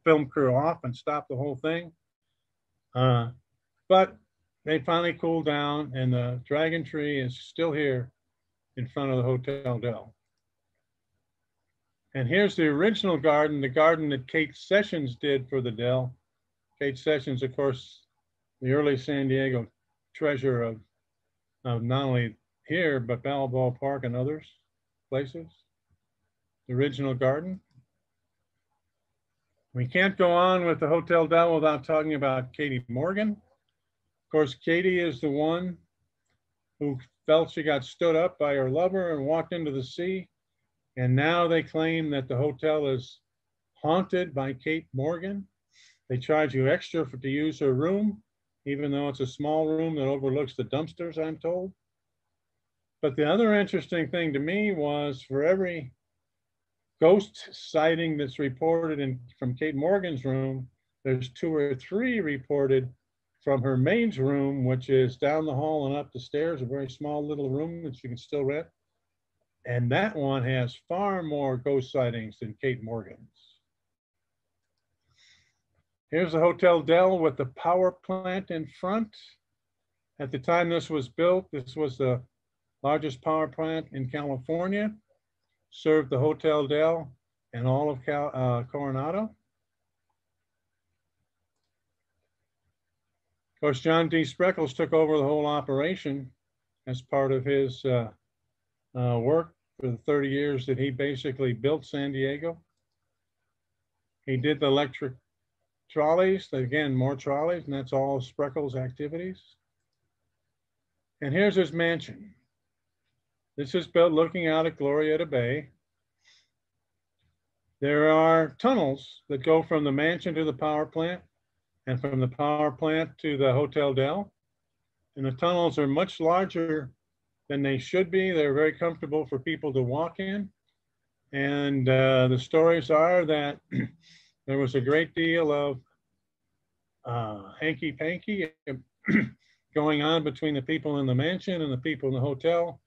Speaker 3: film crew off and stopped the whole thing. Uh, but they finally cooled down and the dragon tree is still here in front of the Hotel Del. And here's the original garden, the garden that Kate Sessions did for the Del. Kate Sessions, of course, the early San Diego treasure of, of not only here, but Balboa Park and others places. The original garden. We can't go on with the Hotel Del without talking about Katie Morgan. Of course, Katie is the one who felt she got stood up by her lover and walked into the sea. And now they claim that the hotel is haunted by Kate Morgan. They charge you extra for to use her room, even though it's a small room that overlooks the dumpsters, I'm told. But the other interesting thing to me was for every ghost sighting that's reported in from Kate Morgan's room, there's two or three reported from her maid's room, which is down the hall and up the stairs, a very small little room that you can still rent. And that one has far more ghost sightings than Kate Morgan's. Here's the Hotel Del with the power plant in front. At the time this was built, this was the largest power plant in California, served the Hotel Del and all of Cal, uh, Coronado. Of course, John D. Spreckels took over the whole operation as part of his uh, uh, work for the 30 years that he basically built San Diego. He did the electric trolleys, again, more trolleys, and that's all Spreckels' activities. And here's his mansion. This is built looking out at Glorieta Bay. There are tunnels that go from the mansion to the power plant and from the power plant to the Hotel Del. And the tunnels are much larger than they should be. They're very comfortable for people to walk in. And uh, the stories are that *clears throat* there was a great deal of uh, hanky panky *clears throat* going on between the people in the mansion and the people in the hotel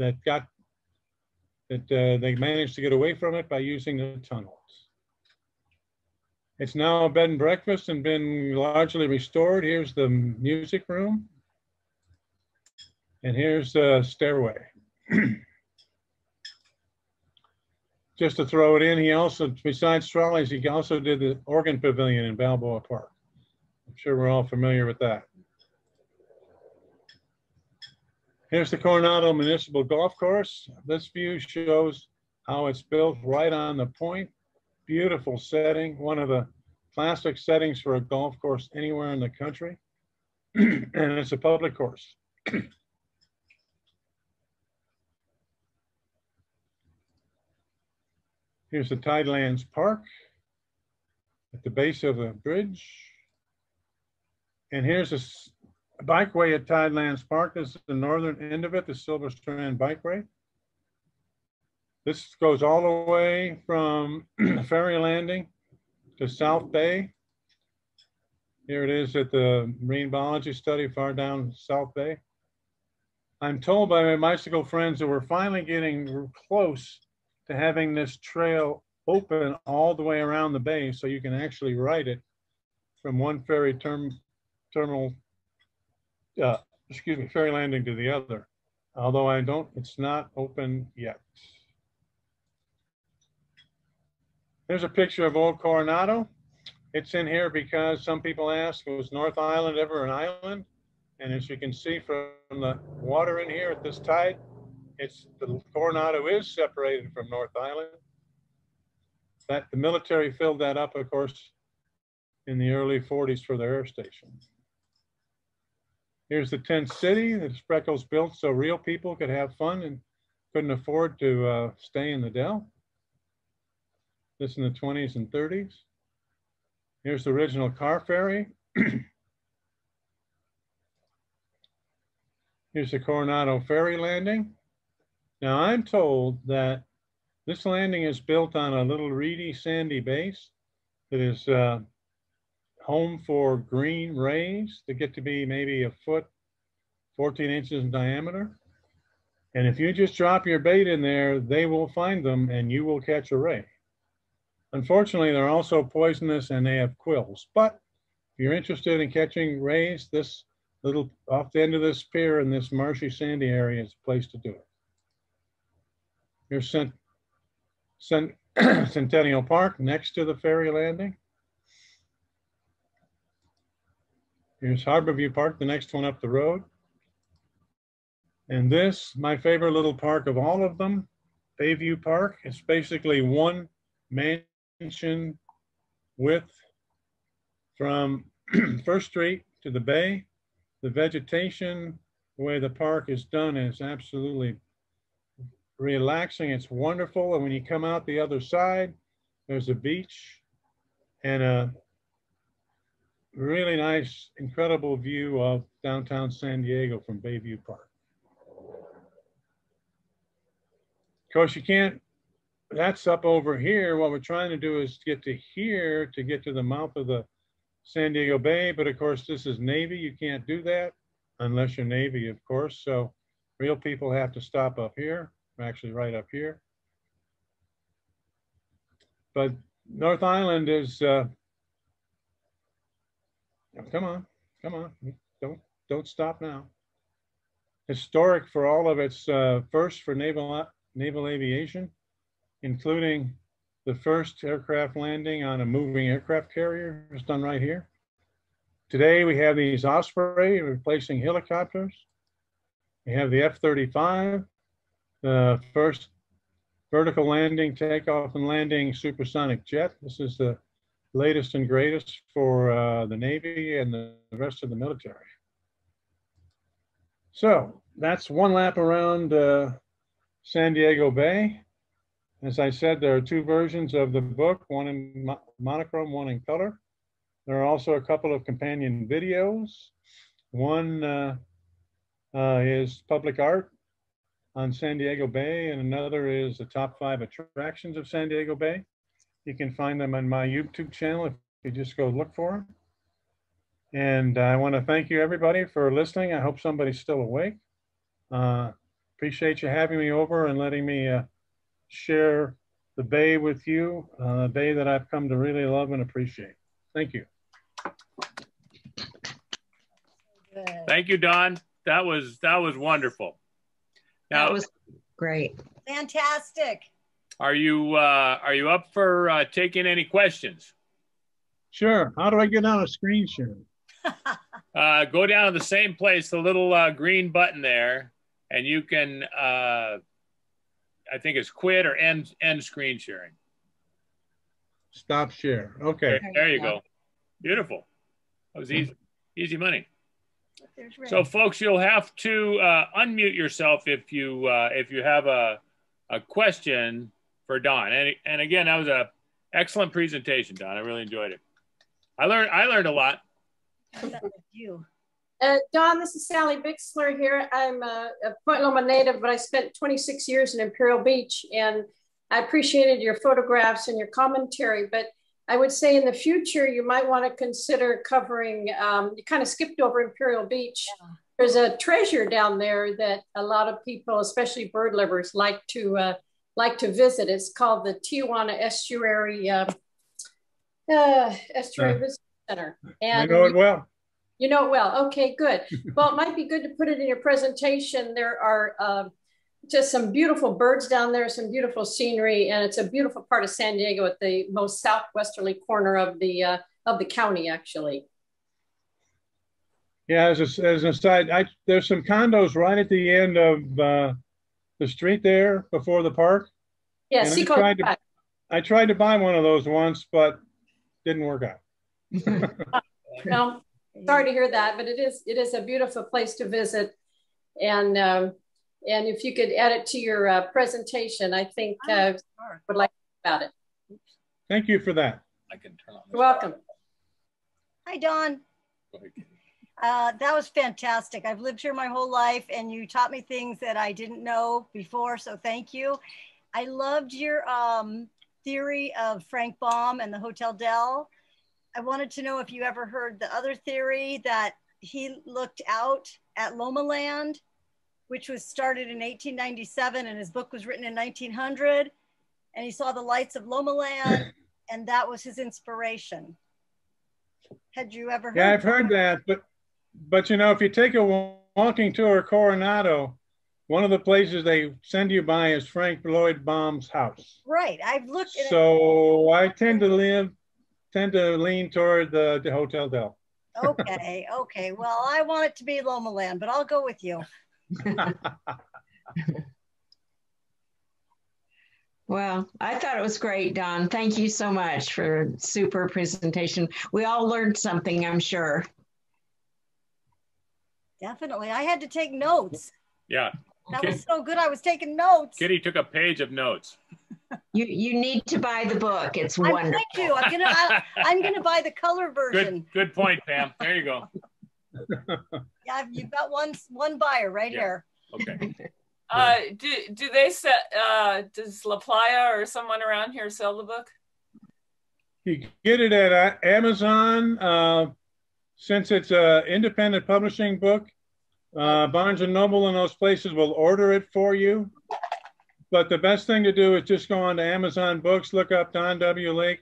Speaker 3: that got that uh, they managed to get away from it by using the tunnels. It's now a bed and breakfast and been largely restored. Here's the music room. And here's the stairway. *clears throat* Just to throw it in, he also, besides trolleys, he also did the organ pavilion in Balboa Park. I'm sure we're all familiar with that. Here's the Coronado Municipal Golf Course. This view shows how it's built right on the point. Beautiful setting, one of the classic settings for a golf course anywhere in the country. *clears throat* and it's a public course. *clears throat* Here's the Tidelands Park at the base of the bridge. And here's a bikeway at Tidelands Park. Is the northern end of it, the Silver Strand Bikeway. This goes all the way from *clears throat* ferry landing to South Bay. Here it is at the Marine Biology Study far down South Bay. I'm told by my bicycle friends that we're finally getting close to having this trail open all the way around the bay so you can actually ride it from one ferry term, terminal uh, excuse me, ferry landing to the other. Although I don't, it's not open yet. There's a picture of Old Coronado. It's in here because some people ask, was North Island ever an island? And as you can see from the water in here at this tide, it's the Coronado is separated from North Island. That the military filled that up, of course, in the early 40s for the air station. Here's the tent city that Spreckels built so real people could have fun and couldn't afford to uh, stay in the Del. This in the 20s and 30s. Here's the original car ferry. *clears throat* Here's the Coronado ferry landing. Now I'm told that this landing is built on a little reedy sandy base that is uh, home for green rays that get to be maybe a foot, 14 inches in diameter. And if you just drop your bait in there, they will find them and you will catch a ray. Unfortunately, they're also poisonous and they have quills. But if you're interested in catching rays, this little off the end of this pier in this marshy sandy area is a place to do it. Here's Cent, Cent, *clears throat* Centennial Park next to the ferry landing. Here's Harborview Park, the next one up the road. And this, my favorite little park of all of them, Bayview Park. It's basically one mansion width from *clears throat* First Street to the bay. The vegetation, the way the park is done is absolutely relaxing. It's wonderful. And when you come out the other side, there's a beach and a really nice, incredible view of downtown San Diego from Bayview Park. Of course, you can't, that's up over here. What we're trying to do is get to here to get to the mouth of the San Diego Bay. But of course, this is Navy. You can't do that unless you're Navy, of course. So real people have to stop up here, actually right up here. But North Island is uh, Come on, come on, don't don't stop now. Historic for all of its uh, first for naval naval aviation, including the first aircraft landing on a moving aircraft carrier was done right here. Today we have these Osprey replacing helicopters. We have the F-35, the first vertical landing, takeoff and landing supersonic jet. This is the latest and greatest for uh, the Navy and the rest of the military. So that's one lap around uh, San Diego Bay. As I said, there are two versions of the book, one in mo monochrome, one in color. There are also a couple of companion videos. One uh, uh, is public art on San Diego Bay, and another is the top five attractions of San Diego Bay. You can find them on my YouTube channel if you just go look for them. And I want to thank you everybody for listening. I hope somebody's still awake. Uh, appreciate you having me over and letting me uh, share the bay with you, uh, bay that I've come to really love and appreciate. Thank you.
Speaker 1: Thank you, Don. That was that was wonderful.
Speaker 2: Now, that was great.
Speaker 4: Fantastic.
Speaker 1: Are you uh, are you up for uh, taking any questions?
Speaker 3: Sure. How do I get on a screen share? *laughs*
Speaker 1: uh, go down to the same place, the little uh, green button there, and you can. Uh, I think it's quit or end end screen sharing.
Speaker 3: Stop share. Okay.
Speaker 1: There, there you go. Beautiful. That was easy. Easy money. So, folks, you'll have to uh, unmute yourself if you uh, if you have a a question for Don. And, and again, that was a excellent presentation, Don. I really enjoyed it. I learned I learned a lot.
Speaker 5: you. Uh, Don, this is Sally Bixler here. I'm a, a Point Loma native, but I spent 26 years in Imperial Beach, and I appreciated your photographs and your commentary. But I would say in the future, you might want to consider covering, um, you kind of skipped over Imperial Beach. Yeah. There's a treasure down there that a lot of people, especially bird lovers, like to uh, like to visit. It's called the Tijuana Estuary uh, uh, Estuary uh, Visitor Center.
Speaker 3: And I know it well.
Speaker 5: You know it well. Okay, good. *laughs* well, it might be good to put it in your presentation. There are uh, just some beautiful birds down there, some beautiful scenery, and it's a beautiful part of San Diego at the most southwesterly corner of the uh, of the county, actually.
Speaker 3: Yeah, as, a, as an aside, I, there's some condos right at the end of uh, the street there before the park.
Speaker 5: Yeah,
Speaker 3: I tried, to, I tried to buy one of those once, but didn't work out. *laughs*
Speaker 5: no, sorry to hear that, but it is it is a beautiful place to visit, and um, and if you could add it to your uh, presentation, I think uh, would like about it.
Speaker 3: Thank you for that.
Speaker 1: I can turn on.
Speaker 5: You're welcome.
Speaker 4: Hi, Don. Uh, that was fantastic. I've lived here my whole life, and you taught me things that I didn't know before. So thank you. I loved your um, theory of Frank Baum and the Hotel Del. I wanted to know if you ever heard the other theory that he looked out at Lomaland which was started in 1897 and his book was written in 1900. And he saw the lights of Lomaland *clears throat* and that was his inspiration. Had you ever heard
Speaker 3: Yeah, I've heard that, but but you know, if you take a walking tour of Coronado, one of the places they send you by is Frank Lloyd Baum's house.
Speaker 4: Right. I've looked
Speaker 3: So I tend to live tend to lean toward the, the Hotel Del.
Speaker 4: okay, okay. Well, I want it to be Lomaland, but I'll go with you. *laughs*
Speaker 2: well, I thought it was great, Don. Thank you so much for super presentation. We all learned something, I'm sure.
Speaker 4: Definitely. I had to take notes.
Speaker 1: Yeah.
Speaker 4: That was so good. I was taking notes.
Speaker 1: Kitty took a page of notes. *laughs*
Speaker 2: You you need to buy the book. It's wonderful. I'm going
Speaker 4: to. I'm gonna I, am gonna buy the color version.
Speaker 1: Good good point, Pam. There you go. *laughs*
Speaker 4: yeah, you've got one one buyer right yeah. here.
Speaker 1: Okay. *laughs*
Speaker 6: Uh, do do they set? Uh, does La Playa or someone around here sell the book?
Speaker 3: You get it at uh, Amazon. Since it's an independent publishing book, uh, Barnes and Noble and those places will order it for you. But the best thing to do is just go on to Amazon Books, look up Don W. Lake,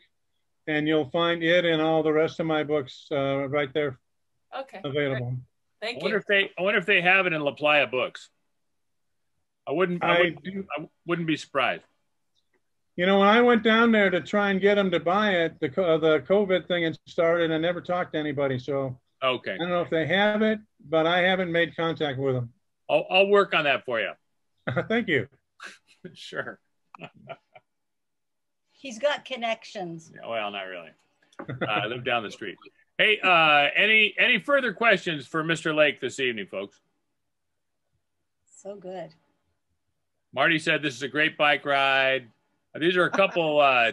Speaker 3: and you'll find it and all the rest of my books uh, right there
Speaker 6: Okay.
Speaker 3: Available.
Speaker 6: Thank
Speaker 1: I wonder you. if they I wonder if they have it in La Playa books. I wouldn't I, I, wouldn't, do, I wouldn't be surprised.
Speaker 3: You know, when I went down there to try and get them to buy it, the uh, the COVID thing had started. And I never talked to anybody, so
Speaker 1: okay. I
Speaker 3: don't know if they have it, but I haven't made contact with them.
Speaker 1: I'll I'll work on that for you. *laughs*
Speaker 3: Thank you. *laughs*
Speaker 1: sure. *laughs*
Speaker 4: He's got connections.
Speaker 1: Yeah, well, not really. Uh, I live down the street. Hey, uh, any any further questions for Mr. Lake this evening, folks?
Speaker 4: So good.
Speaker 1: Marty said this is a great bike ride. These are a couple uh,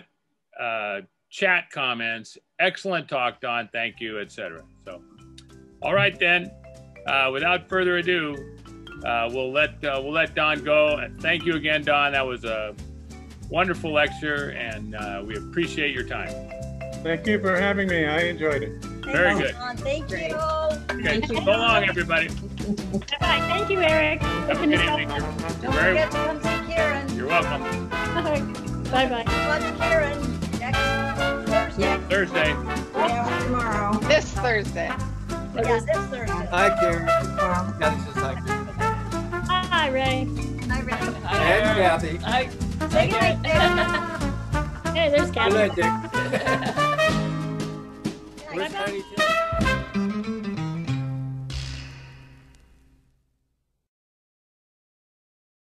Speaker 1: uh, chat comments. Excellent talk, Don. Thank you, etc. So, all right then. Uh, without further ado, uh, we'll let uh, we'll let Don go. And thank you again, Don. That was a wonderful lecture, and uh, we appreciate your time.
Speaker 3: Thank you for having me. I enjoyed it.
Speaker 1: Very good.
Speaker 4: Thank you.
Speaker 1: Okay. Thank you. So long, everybody.
Speaker 7: Bye. Thank you, Eric.
Speaker 1: Have a good evening. You're,
Speaker 4: Don't very, forget to come see Karen.
Speaker 1: You're welcome.
Speaker 7: Bye bye.
Speaker 4: Watch Karen next Thursday.
Speaker 1: Thursday.
Speaker 2: Yeah, tomorrow.
Speaker 8: This Thursday.
Speaker 4: Yeah, this Thursday.
Speaker 9: Hi, Karen. Yeah, this is hi, Karen.
Speaker 7: Hi, Ray.
Speaker 4: Hi, Ray.
Speaker 9: Hi, and Kathy.
Speaker 6: Hi.
Speaker 4: Say good night,
Speaker 7: Hey, there's Kathy.
Speaker 9: Good night, Dick. *laughs* First time